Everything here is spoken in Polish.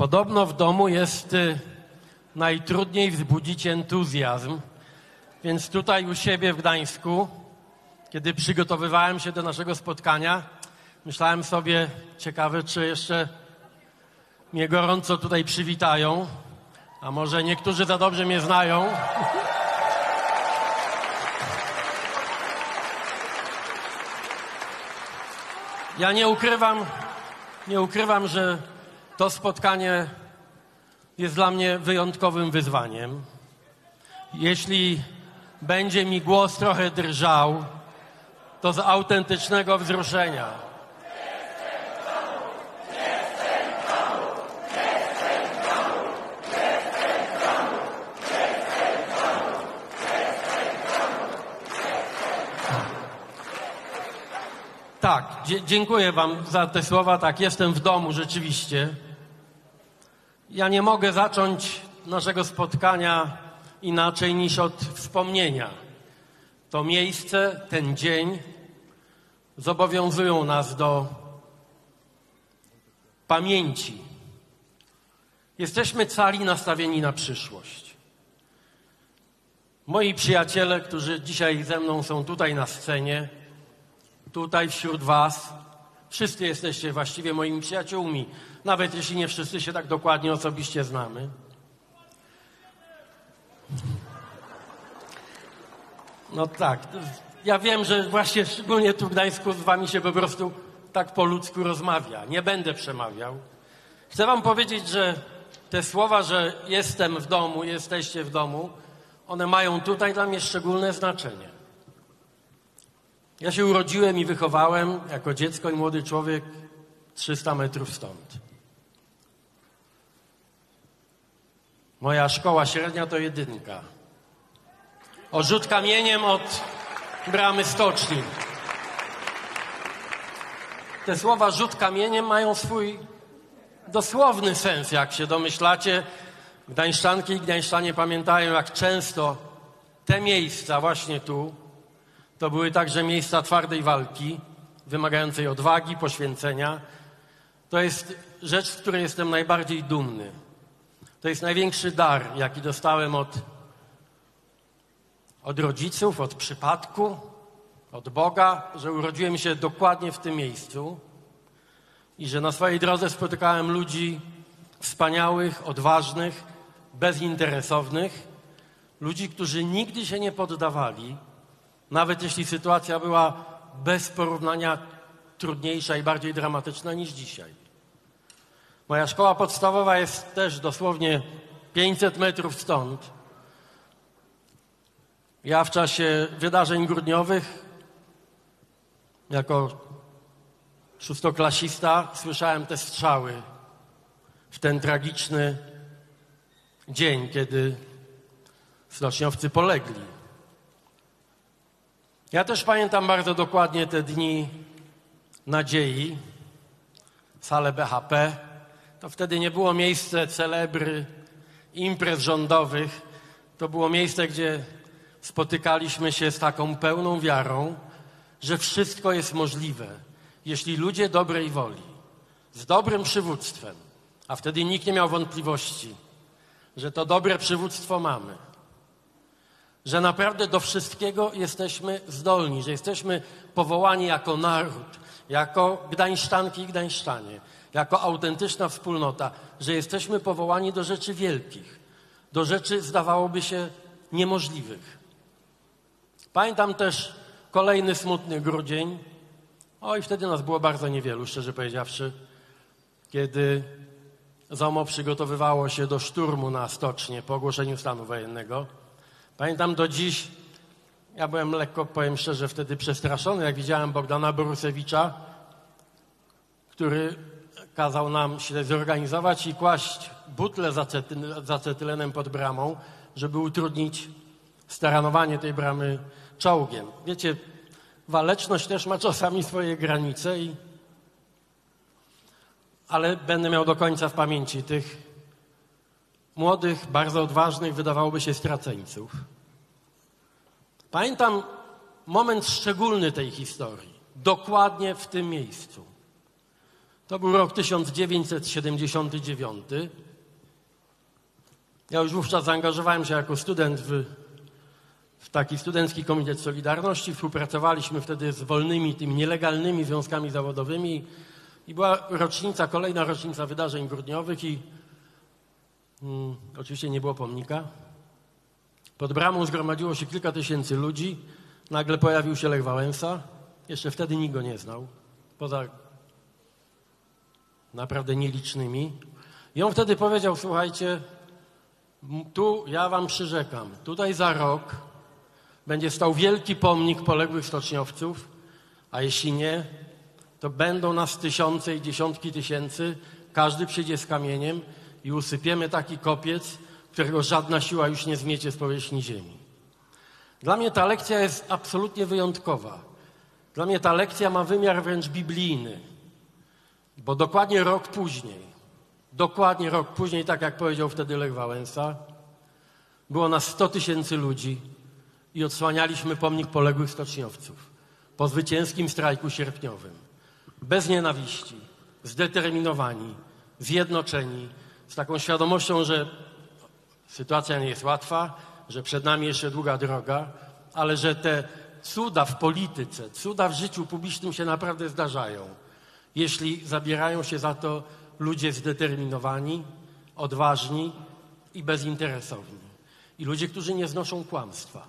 Podobno w domu jest y, najtrudniej wzbudzić entuzjazm, więc tutaj u siebie w Gdańsku, kiedy przygotowywałem się do naszego spotkania, myślałem sobie, ciekawe, czy jeszcze mnie gorąco tutaj przywitają, a może niektórzy za dobrze mnie znają. Ja nie ukrywam, nie ukrywam, że to spotkanie jest dla mnie wyjątkowym wyzwaniem. Jeśli będzie mi głos trochę drżał, to z autentycznego wzruszenia. Tak, dziękuję Wam za te słowa. Tak, jestem w domu rzeczywiście. Ja nie mogę zacząć naszego spotkania inaczej niż od wspomnienia. To miejsce, ten dzień zobowiązują nas do pamięci. Jesteśmy cali nastawieni na przyszłość. Moi przyjaciele, którzy dzisiaj ze mną są tutaj na scenie, tutaj wśród Was, wszyscy jesteście właściwie moimi przyjaciółmi, nawet jeśli nie wszyscy się tak dokładnie osobiście znamy. No tak, ja wiem, że właśnie szczególnie tu w Gdańsku z Wami się po prostu tak po ludzku rozmawia. Nie będę przemawiał. Chcę Wam powiedzieć, że te słowa, że jestem w domu, jesteście w domu, one mają tutaj dla mnie szczególne znaczenie. Ja się urodziłem i wychowałem jako dziecko i młody człowiek 300 metrów stąd. Moja szkoła średnia to jedynka. O rzut kamieniem od bramy stoczni. Te słowa rzut kamieniem mają swój dosłowny sens, jak się domyślacie. Gdańszczanki i Gdańszczanie pamiętają, jak często te miejsca właśnie tu to były także miejsca twardej walki, wymagającej odwagi, poświęcenia. To jest rzecz, z której jestem najbardziej dumny. To jest największy dar, jaki dostałem od, od rodziców, od przypadku, od Boga, że urodziłem się dokładnie w tym miejscu i że na swojej drodze spotykałem ludzi wspaniałych, odważnych, bezinteresownych, ludzi, którzy nigdy się nie poddawali, nawet jeśli sytuacja była bez porównania trudniejsza i bardziej dramatyczna niż dzisiaj. Moja szkoła podstawowa jest też dosłownie 500 metrów stąd. Ja w czasie wydarzeń grudniowych, jako szóstoklasista, słyszałem te strzały w ten tragiczny dzień, kiedy stoczniowcy polegli. Ja też pamiętam bardzo dokładnie te dni nadziei, salę BHP. To wtedy nie było miejsce celebry, imprez rządowych. To było miejsce, gdzie spotykaliśmy się z taką pełną wiarą, że wszystko jest możliwe, jeśli ludzie dobrej woli, z dobrym przywództwem, a wtedy nikt nie miał wątpliwości, że to dobre przywództwo mamy że naprawdę do wszystkiego jesteśmy zdolni, że jesteśmy powołani jako naród, jako Gdańszczanki i Gdańszczanie, jako autentyczna wspólnota, że jesteśmy powołani do rzeczy wielkich, do rzeczy zdawałoby się niemożliwych. Pamiętam też kolejny smutny grudzień. Oj, wtedy nas było bardzo niewielu, szczerze powiedziawszy, kiedy ZOMO przygotowywało się do szturmu na stocznię po ogłoszeniu stanu wojennego. Pamiętam do dziś, ja byłem lekko, powiem szczerze, wtedy przestraszony, jak widziałem Bogdana Borusewicza, który kazał nam się zorganizować i kłaść butle z acety- z acetylenem pod bramą, żeby utrudnić staranowanie tej bramy czołgiem. Wiecie, waleczność też ma czasami swoje granice, i... ale będę miał do końca w pamięci tych młodych, bardzo odważnych, wydawałoby się straceńców. Pamiętam moment szczególny tej historii, dokładnie w tym miejscu. To był rok 1979. Ja już wówczas zaangażowałem się jako student w, w taki studencki komitet Solidarności. Współpracowaliśmy wtedy z wolnymi, tymi nielegalnymi związkami zawodowymi. I była rocznica, kolejna rocznica wydarzeń grudniowych i mm, oczywiście nie było pomnika. Pod bramą zgromadziło się kilka tysięcy ludzi. Nagle pojawił się Lech Wałęsa. Jeszcze wtedy nikt go nie znał. Poza naprawdę nielicznymi. I on wtedy powiedział, słuchajcie, tu ja wam przyrzekam, tutaj za rok będzie stał wielki pomnik poległych stoczniowców, a jeśli nie, to będą nas tysiące i dziesiątki tysięcy, każdy przyjdzie z kamieniem i usypiemy taki kopiec, którego żadna siła już nie zmiecie z powierzchni ziemi. Dla mnie ta lekcja jest absolutnie wyjątkowa. Dla mnie ta lekcja ma wymiar wręcz biblijny. Bo dokładnie rok później, dokładnie rok później, tak jak powiedział wtedy Lech Wałęsa, było nas 100 tysięcy ludzi i odsłanialiśmy pomnik poległych stoczniowców po zwycięskim strajku sierpniowym. Bez nienawiści, zdeterminowani, zjednoczeni, z taką świadomością, że sytuacja nie jest łatwa, że przed nami jeszcze długa droga, ale że te cuda w polityce, cuda w życiu publicznym się naprawdę zdarzają jeśli zabierają się za to ludzie zdeterminowani, odważni i bezinteresowni. I ludzie, którzy nie znoszą kłamstwa.